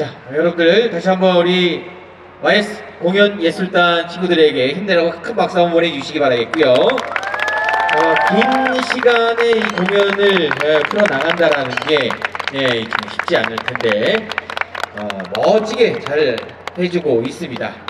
자 여러분들 다시 한번 우리 YS 공연예술단 친구들에게 힘내라고 큰 박수 한번 보내주시기 바라겠고요. 어, 긴 시간에 이 공연을 에, 풀어나간다라는 게 예, 쉽지 않을 텐데 어, 멋지게 잘 해주고 있습니다.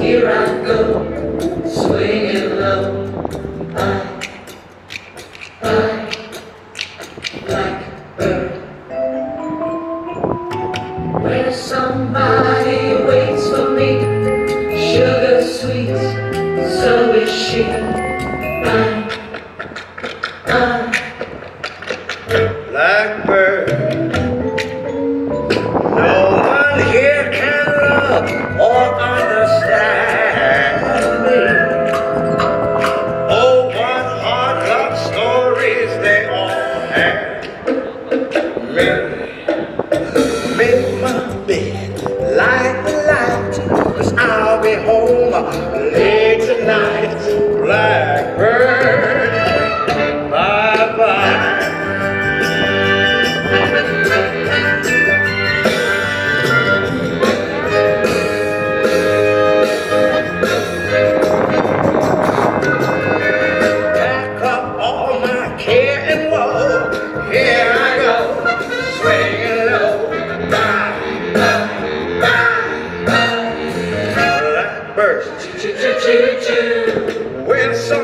Here I go, swinging low. Bye. Bye.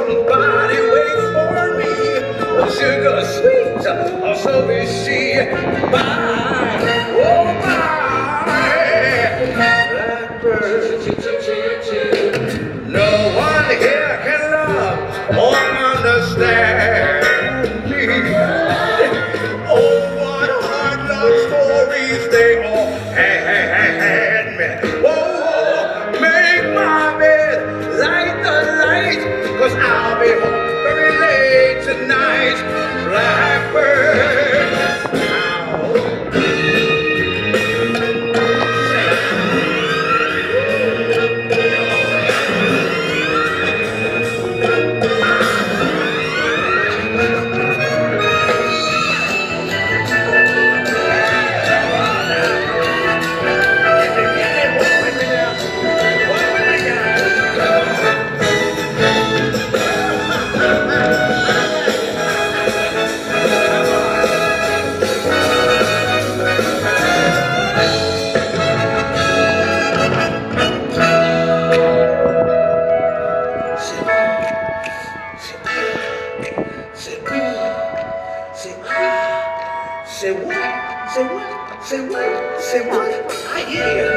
Somebody waits for me. Oh, sugar sweet, oh, so is she. Bye. say, what? I hear you.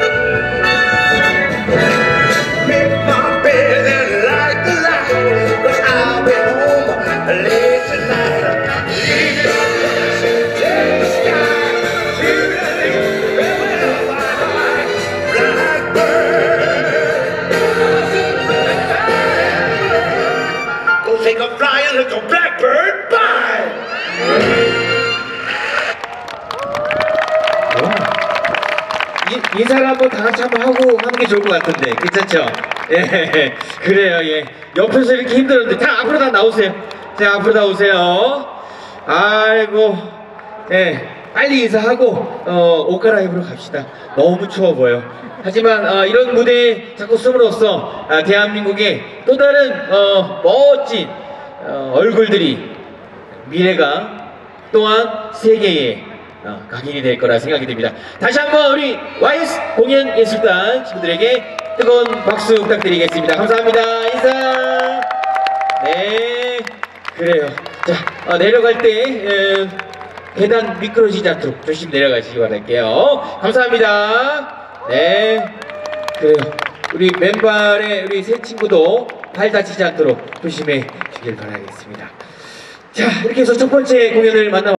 좋을 것 같은데. 괜찮죠? 예 그래요 예. 옆에서 이렇게 힘들었는데. 다 앞으로 다 나오세요. 자 앞으로 다 오세요. 아이고. 예. 빨리 인사하고 어, 옷 갈아입으러 갑시다. 너무 추워 보여. 하지만 어, 이런 무대에 자꾸 숨으로써 아, 대한민국의 또 다른 어, 멋진 어, 얼굴들이 미래가 또한 세계의 어, 각인이 될 거라 생각이 듭니다. 다시 한번 우리 YS 공연 예술단 친구들에게 뜨거운 박수 부탁드리겠습니다. 감사합니다. 인사. 네, 그래요. 자, 어, 내려갈 때 에, 계단 미끄러지지 않도록 조심 내려가시기 바랄게요. 감사합니다. 네, 그래요. 우리 맨발의 우리 새 친구도 발 다치지 않도록 조심해 주길 바라겠습니다. 자, 이렇게 해서 첫 번째 공연을 만나.